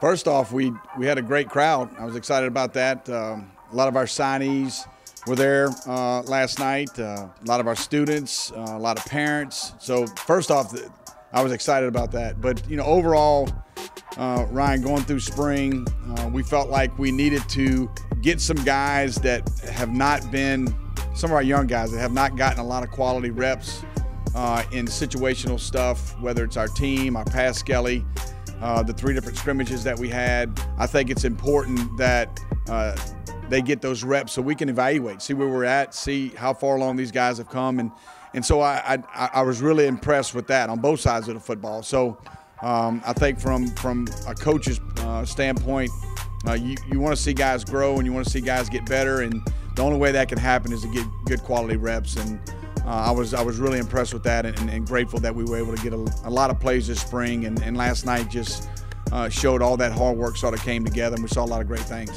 First off, we we had a great crowd. I was excited about that. Um, a lot of our signees were there uh, last night. Uh, a lot of our students, uh, a lot of parents. So first off, I was excited about that. But you know, overall, uh, Ryan, going through spring, uh, we felt like we needed to get some guys that have not been, some of our young guys that have not gotten a lot of quality reps uh, in situational stuff, whether it's our team, our pass skelly uh, the three different scrimmages that we had. I think it's important that uh, they get those reps so we can evaluate, see where we're at, see how far along these guys have come, and and so I I, I was really impressed with that on both sides of the football. So um, I think from from a coach's uh, standpoint, uh, you you want to see guys grow and you want to see guys get better, and the only way that can happen is to get good quality reps and uh, I was I was really impressed with that and, and, grateful that we were able to get a, a lot of plays this spring. And, and last night just uh, showed all that hard work sort of came together, and we saw a lot of great things.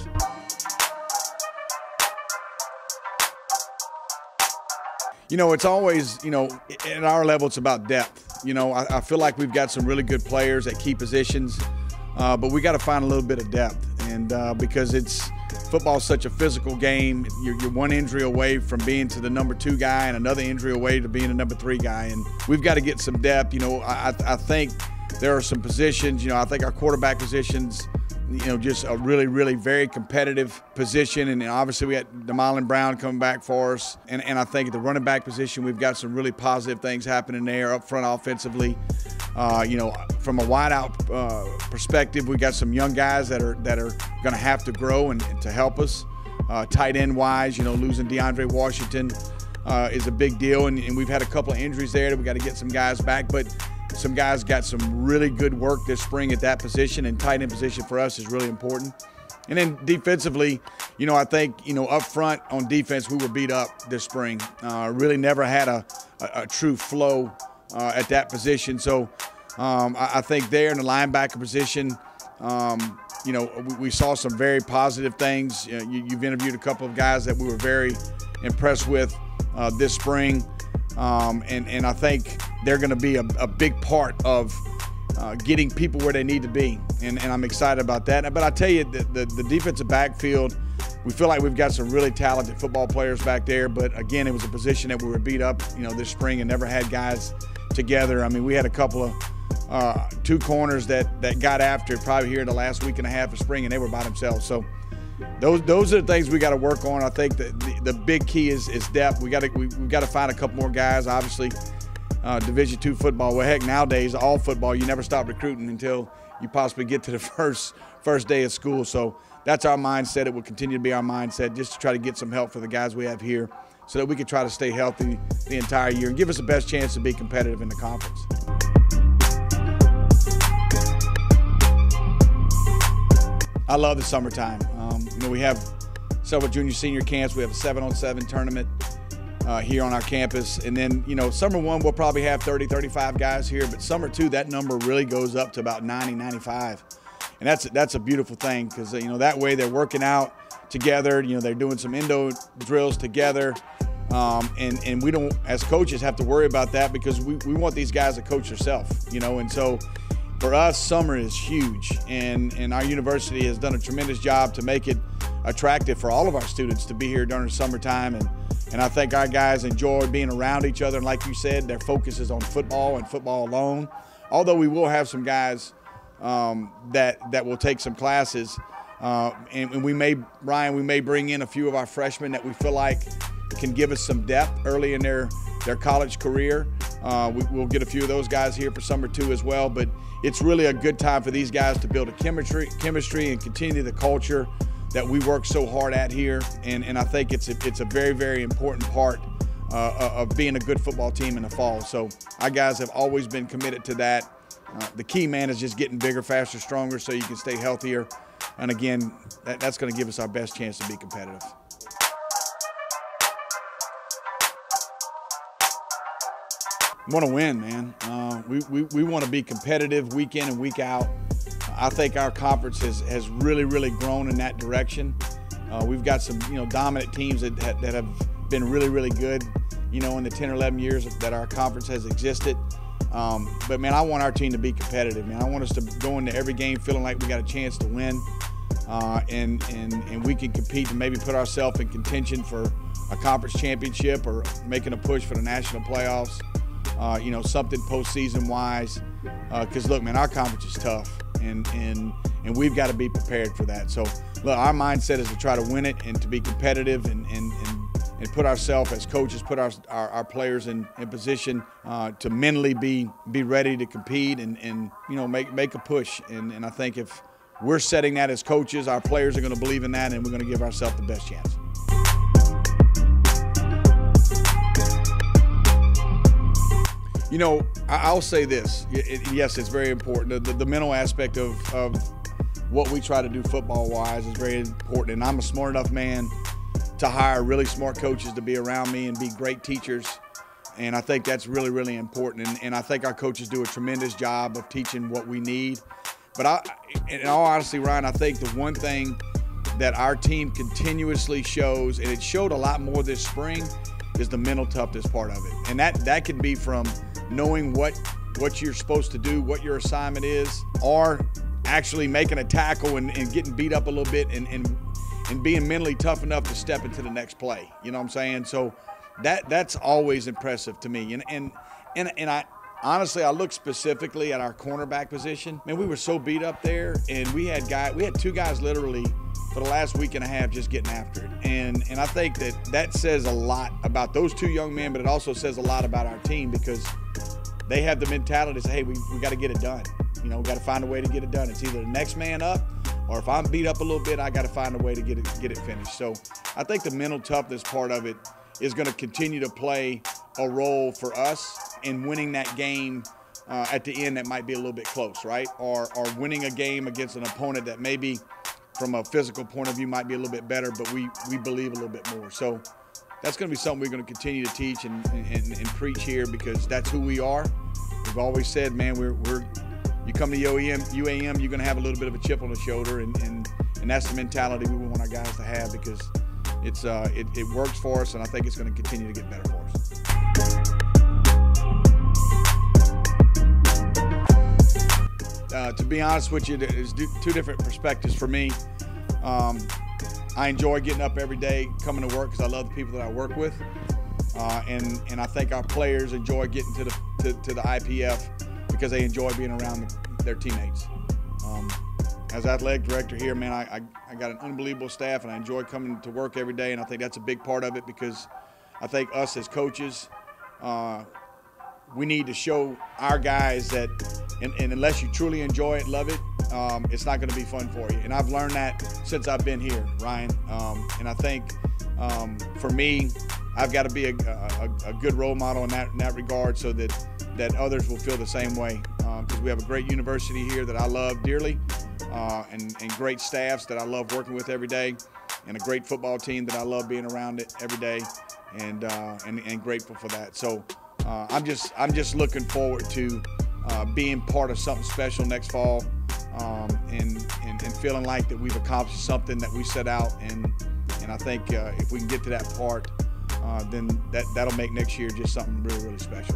You know, it's always, you know, at our level, it's about depth. You know, I, I feel like we've got some really good players at key positions, uh, but we got to find a little bit of depth. And uh, because it's, football is such a physical game. You're, you're, one injury away from being to the number two guy and another injury away to being a number three guy. And we've got to get some depth. You know, I, I think there are some positions, you know, I think our quarterback positions, you know, just a really, really very competitive position. And obviously, we got Demarlin Brown coming back for us. And, and I think at the running back position, we've got some really positive things happening there up front offensively. Uh, you know, from a wideout uh, perspective, we got some young guys that are that are going to have to grow and, and to help us. Uh, tight end wise, you know, losing DeAndre Washington uh, is a big deal, and, and, we've had a couple of injuries there that we got to get some guys back. But some guys got some really good work this spring at that position, and tight end position for us is really important. And then defensively, you know, I think, you know, up front on defense, we were beat up this spring. Uh, really never had a, a, a true flow uh, at that position. So um, I, I, think there in the linebacker position, um, you know, we, we, saw some very positive things. You have interviewed a couple of guys that we were very impressed with uh, this spring. Um, and, and I think they're going to be a, a, big part of uh, getting people where they need to be. And, and I'm excited about that. But I tell you, the, the, the defensive backfield, we feel like we've got some really talented football players back there. But again, it was a position that we were beat up, you know, this spring and never had guys together. I mean, we had a couple of uh, two corners that that got after it probably here in the last week and a half of spring, and they were by themselves. So those those are the things we got to work on. I think that the, the big key is is depth. We got to we, we got to find a couple more guys. Obviously, uh, Division two football. Well, heck, nowadays all football you never stop recruiting until you possibly get to the first first day of school. So that's our mindset. It will continue to be our mindset, just to try to get some help for the guys we have here so that we can try to stay healthy the entire year and give us the best chance to be competitive in the conference. I love the summertime. Um, you know, we have several junior senior camps. We have a seven on seven tournament uh, here on our campus. And then, you know, summer one, we'll probably have 30, 35 guys here. But summer two, that number really goes up to about 90, 95. And that's, that's a beautiful thing because, you know, that way they're working out together. You know, they're doing some endo drills together. Um, and, and we don't, as coaches, have to worry about that because we, we want these guys to coach themselves, you know. And so for us, summer is huge. And, and our university has done a tremendous job to make it attractive for all of our students to be here during the summertime. And, and I think our guys enjoy being around each other. And like you said, their focus is on football and football alone. Although we will have some guys um, that, that will take some classes. Uh, and, and, we may, Ryan, we may bring in a few of our freshmen that we feel like can give us some depth early in their, their college career. Uh, we, will get a few of those guys here for summer two as well. But it's really a good time for these guys to build a chemistry, chemistry and continue the culture that we work so hard at here. And, and I think it's a, it's a very, very important part uh, of being a good football team in the fall. So our guys have always been committed to that. Uh, the key, man, is just getting bigger, faster, stronger so you can stay healthier. And again, that, that's going to give us our best chance to be competitive. want to win, man. Uh, we we, we want to be competitive week in and week out. I think our conference has, has really, really grown in that direction. Uh, we've got some, you know, dominant teams that, that have been really, really good you know, in the 10 or 11 years that our conference has existed. Um, but man, I want our team to be competitive, man. I want us to go into every game feeling like we got a chance to win, uh, and and and we can compete and maybe put ourselves in contention for a conference championship or making a push for the national playoffs. Uh, you know, something postseason wise. Because uh, look, man, our conference is tough, and and and we've got to be prepared for that. So look, our mindset is to try to win it and to be competitive and and, and and put ourselves as coaches, put our, our, our players in, in position uh, to mentally be be ready to compete and, and you know make make a push. And, and I think if we're setting that as coaches, our players are going to believe in that, and we're going to give ourselves the best chance. You know, I'll say this. Yes, it's very important. The, the mental aspect of, of what we try to do football wise is very important. And I'm a smart enough man to hire really smart coaches to be around me and be great teachers. And I think that's really, really important. And, and I think our coaches do a tremendous job of teaching what we need. But I, in all honesty, Ryan, I think the one thing that our team continuously shows, and it showed a lot more this spring, is the mental toughness part of it. And that that can be from knowing what what you're supposed to do, what your assignment is, or actually making a tackle and, and getting beat up a little bit and, and and being mentally tough enough to step into the next play. You know what I'm saying? So that that's always impressive to me. And and and, and I honestly I look specifically at our cornerback position. Man, we were so beat up there and we had guy we had two guys literally for the last week and a half just getting after it. And and I think that that says a lot about those two young men, but it also says a lot about our team because they have the mentality to say, hey, we, we got to get it done. You know, we got to find a way to get it done. It's either the next man up or if I'm beat up a little bit, I got to find a way to get it get it finished. So I think the mental toughness part of it is going to continue to play a role for us in winning that game uh, at the end that might be a little bit close, right? Or or winning a game against an opponent that maybe from a physical point of view might be a little bit better, but we we believe a little bit more. So that's going to be something we're going to continue to teach and, and, and preach here because that's who we are. We've always said, man, we're, we're you come to UAM, UAM you're going to have a little bit of a chip on the shoulder, and, and, and that's the mentality we want our guys to have because it's uh, it, it works for us, and I think it's going to continue to get better for us. Uh, to be honest with you, there's two different perspectives for me. Um, I enjoy getting up every day, coming to work because I love the people that I work with, uh, and and I think our players enjoy getting to the to, to the IPF because they enjoy being around their teammates. Um, as athletic director here, man, I, I, I, got an unbelievable staff and I enjoy coming to work every day. And I think that's a big part of it because I think us as coaches, uh, we need to show our guys that, and, and, unless you truly enjoy it, love it, um, it's not going to be fun for you. And I've learned that since I've been here, Ryan. Um, and I think um, for me, I've got to be a, a, a, good role model in that, in that regard so that that others will feel the same way. Because um, we have a great university here that I love dearly, uh, and, and great staffs that I love working with every day, and a great football team that I love being around it every day, and uh, and, and, grateful for that. So uh, I'm just I'm just looking forward to uh, being part of something special next fall, um, and, and, and feeling like that we've accomplished something that we set out, and and I think uh, if we can get to that part, uh, then that that'll make next year just something really really special.